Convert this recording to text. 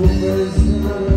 Who is